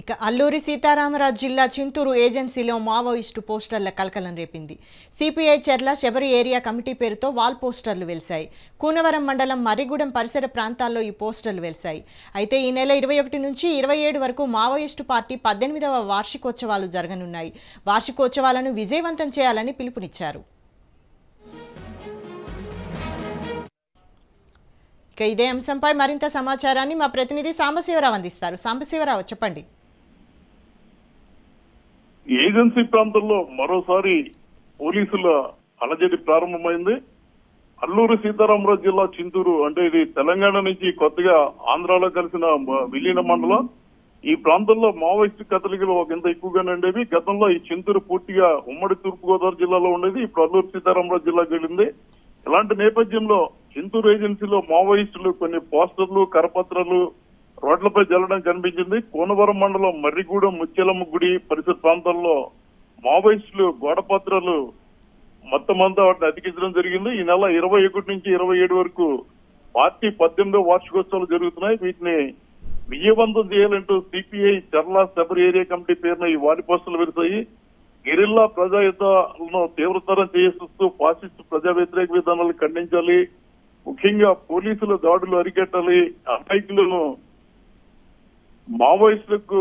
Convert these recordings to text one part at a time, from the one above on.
ఇక అల్లూరి సీతారామరాజు జిల్లా చింతూరు ఏజెన్సీలో మావోయిస్టు పోస్టర్ల కలకలం రేపింది. CPI Cherla Shabari area committee పేరుతో వాల్ పోస్టర్లు వెలిశాయి. కూనవరం మండలం మర్రిగూడెం పరిసర ప్రాంతాల్లో ఈ పోస్టర్లు వెలిశాయి. అయితే ఈ నెల ఇరవై ఒకటి నుంచి ఇరవై ఏడు వరకు మావోయిస్టు పార్టీ పద్దెనిమిదవ వార్షికోత్సవాలు జరగనున్నాయి. వార్షికోత్సవాలను విజయవంతం చేయాలని పిలుపునిచ్చారు. ఇక ఇదే అంశంపై మరింత సమాచారాన్ని మా ప్రతినిధి సాంబశివరావు అందిస్తారు. సాంబశివరావు చెప్పండి. ఏజెన్సీ ప్రాంతంలో మరోసారి పోలీసుల అలజడి ప్రారంభమైంది. అల్లూరు సీతారామరాజు జిల్లా చింతూరు అంటే ఇది తెలంగాణ నుంచి కొత్తగా ఆంధ్రాలో కలిసిన విలీన మండలం. ఈ ప్రాంతంలో మావోయిస్టు కదలికలు ఒక ఇంత ఎక్కువగానే ఉండేవి గతంలో ఈ చింతూరు పూర్తిగా ఉమ్మడి తూర్పుగోదావరి జిల్లాలో ఉండేది. ఇప్పుడు అల్లూరు సీతారామరాజు జిల్లాకి వెళ్ళింది. ఇలాంటి నేపథ్యంలో చింతూరు ఏజెన్సీలో మావోయిస్టులు కొన్ని పోస్టర్లు కరపత్రాలు రోడ్లపై జల్లడం కనిపించింది. కోనవరం మండలం మర్రిగూడెం ముత్యాలమ్మ గుడి పరిసర ప్రాంతాల్లో మావోయిస్టులు గోడపత్రాలు మొత్తం అంతా వాటిని అతికించడం జరిగింది. ఈ నెల ఇరవై ఒకటి నుంచి ఇరవై ఏడు వరకు పార్టీ పద్దెనిమిదో వార్షికోత్సవాలు జరుగుతున్నాయి. వీటిని విజయవంతం చేయాలంటూ CPI Charla Sabari area committee పేరున ఈ వారి పోస్టులు వెళ్తాయి గెరిల్లా ప్రజాయుద్ధాలను తీవ్రతరం చేస్తూ ఫాసిస్ట్ ప్రజా వ్యతిరేక విధానాలు ఖండించాలి. ముఖ్యంగా పోలీసుల దాడులు అరికట్టాలి. అమాయకులను మావోయిస్టులకు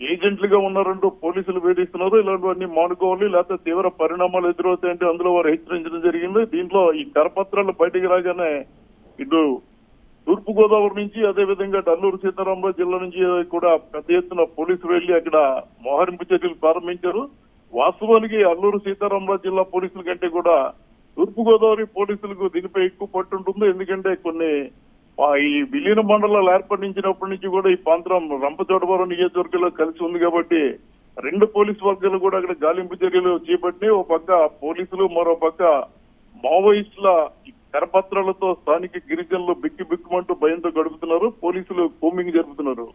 ఏజెంట్లుగా ఉన్నారంటూ పోలీసులు వేధిస్తున్నారు. ఇలాంటివన్నీ మానుకోవాలి లేకపోతే తీవ్ర పరిణామాలు ఎదురవుతాయంటే అందులో వారు హెచ్చరించడం జరిగింది. దీంట్లో ఈ కరపత్రాలు బయటికి రాగానే ఇటు తూర్పు గోదావరి నుంచి అదే విధంగా అల్లూరు సీతారామరాజు జిల్లా నుంచి కూడా పెద్ద ఎత్తున పోలీసులు వెళ్ళి అక్కడ మోహరింపు చర్యలు ప్రారంభించారు. వాస్తవానికి అల్లూరు సీతారామరాజు జిల్లా పోలీసుల కంటే కూడా తూర్పు గోదావరి పోలీసులకు దీనిపై ఎక్కువ పట్టు ఉంటుంది ఎందుకంటే కొన్ని ఈ విలీన మండలాలు ఏర్పడించినప్పటి నుంచి కూడా ఈ ప్రాంతం రంపచోడవరం నియోజకవర్గంలో కలిసి ఉంది కాబట్టి రెండు పోలీసు వర్గాలు కూడా అక్కడ గాలింపు చర్యలు చేపట్టి ఓ పక్క పోలీసులు మరో పక్క మావోయిస్టుల కరపత్రాలతో స్థానిక గిరిజనులు బిక్కి బిక్కుమంటూ భయంతో గడుపుతున్నారు. పోలీసులు కోమింగ్ జరుపుతున్నారు.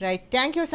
Right thank you